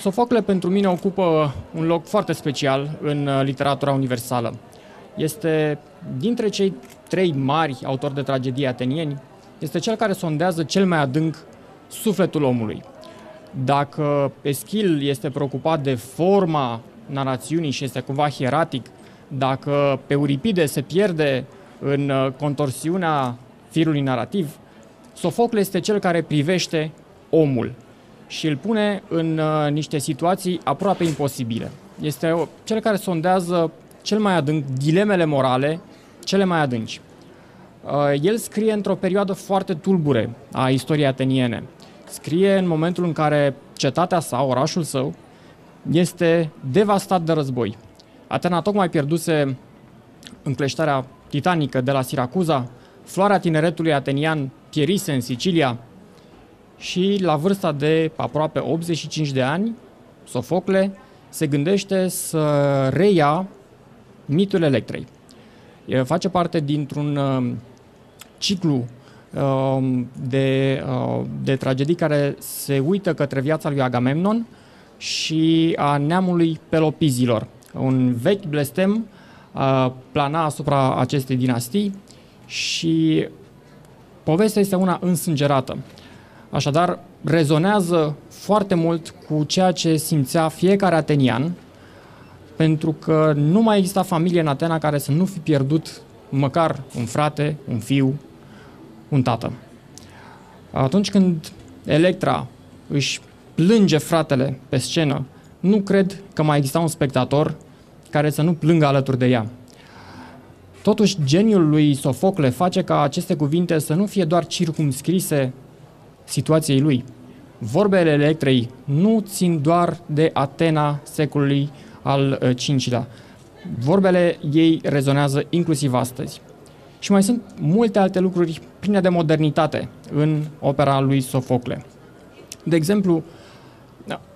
Sofocle pentru mine ocupă un loc foarte special în uh, literatura universală. Este dintre cei trei mari autori de tragedie atenieni, este cel care sondează cel mai adânc sufletul omului. Dacă Eschil este preocupat de forma narațiunii și este cumva hieratic, dacă pe Euripide se pierde în uh, contorsiunea firului narrativ, Sofocle este cel care privește omul și îl pune în uh, niște situații aproape imposibile. Este cel care sondează cel mai adânc dilemele morale, cele mai adânci. Uh, el scrie într-o perioadă foarte tulbure a istoriei ateniene. Scrie în momentul în care cetatea sa, orașul său, este devastat de război. Atena tocmai pierduse încleștarea titanică de la Siracuza, floarea tineretului atenian pierise în Sicilia și la vârsta de aproape 85 de ani, Sofocle se gândește să reia mitul Electrei. El face parte dintr-un uh, ciclu uh, de, uh, de tragedii care se uită către viața lui Agamemnon și a neamului Pelopizilor. Un vechi blestem plana asupra acestei dinastii și povestea este una însângerată. Așadar, rezonează foarte mult cu ceea ce simțea fiecare atenian, pentru că nu mai exista familie în Atena care să nu fi pierdut măcar un frate, un fiu, un tată. Atunci când Electra își plânge fratele pe scenă, nu cred că mai exista un spectator care să nu plângă alături de ea. Totuși, geniul lui Sofocle face ca aceste cuvinte să nu fie doar circumscrise situației lui. Vorbele Electrei nu țin doar de Atena secolului al V-lea. Vorbele ei rezonează inclusiv astăzi. Și mai sunt multe alte lucruri pline de modernitate în opera lui Sofocle. De exemplu,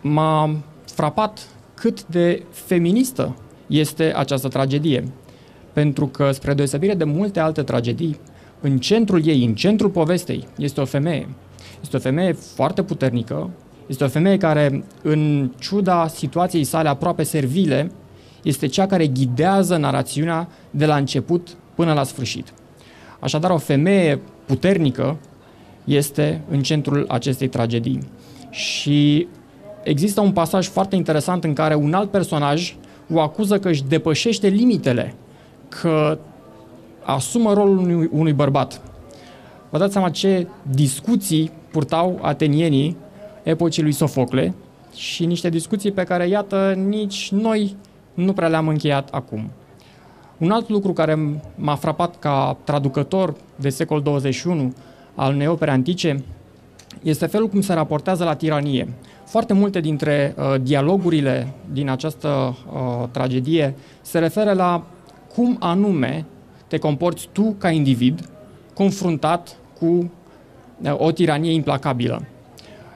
m-a frapat cât de feministă este această tragedie. Pentru că, spre deosebire de multe alte tragedii, în centrul ei, în centrul povestei, este o femeie. Este o femeie foarte puternică, este o femeie care, în ciuda situației sale aproape servile, este cea care ghidează narațiunea de la început până la sfârșit. Așadar, o femeie puternică este în centrul acestei tragedii. Și există un pasaj foarte interesant în care un alt personaj o acuză că își depășește limitele, că asumă rolul unui, unui bărbat. Vă dați seama ce discuții purtau atenienii epocii lui Sofocle și niște discuții pe care, iată, nici noi nu prea le-am încheiat acum. Un alt lucru care m-a frapat ca traducător de secol 21 al unei opere antice este felul cum se raportează la tiranie. Foarte multe dintre uh, dialogurile din această uh, tragedie se referă la cum anume te comporți tu ca individ confruntat cu uh, o tiranie implacabilă.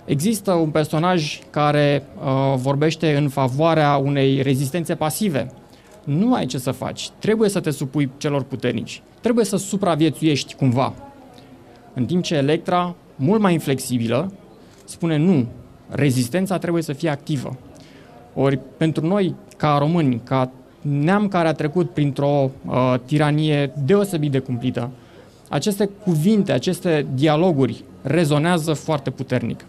Există un personaj care uh, vorbește în favoarea unei rezistențe pasive. Nu ai ce să faci. Trebuie să te supui celor puternici. Trebuie să supraviețuiești cumva. În timp ce Electra, mult mai inflexibilă, spune nu, rezistența trebuie să fie activă. Ori pentru noi, ca români, ca neam care a trecut printr-o uh, tiranie deosebit de cumplită, aceste cuvinte, aceste dialoguri rezonează foarte puternic.